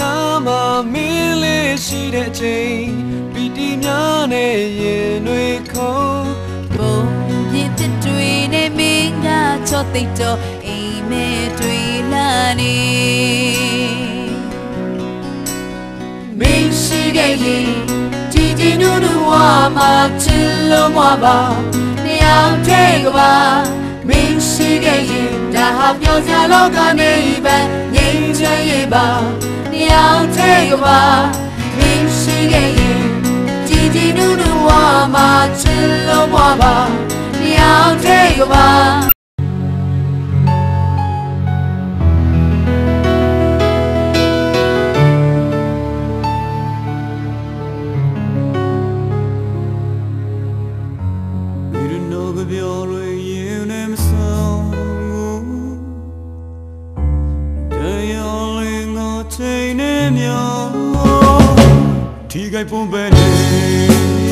နာမှာမင်းလေးရှိတဲ့ချိန်ပီတိများနဲ့ရင်တွေခုံပုံပြစ်တဲ့တွေနဲ့မင်းကချော့သိတော့အိမ်မဲတွေလာနေမင်းရှိခဲ့ရင်ဒီဒီနူနူဝါမှာချစ်လို့မပါနေအောင်ထဲကပါမင်းရှိခဲ့ရင်ဒါဟာပြောစရာလောကနဲ့ပဲငြိမ်းချမ်းရေးပါ 양태와 민식의 디디누누 와마 찔러 와마 양태와 별의 ချိန်နေမြောထိခိုက်ပုံပဲနေ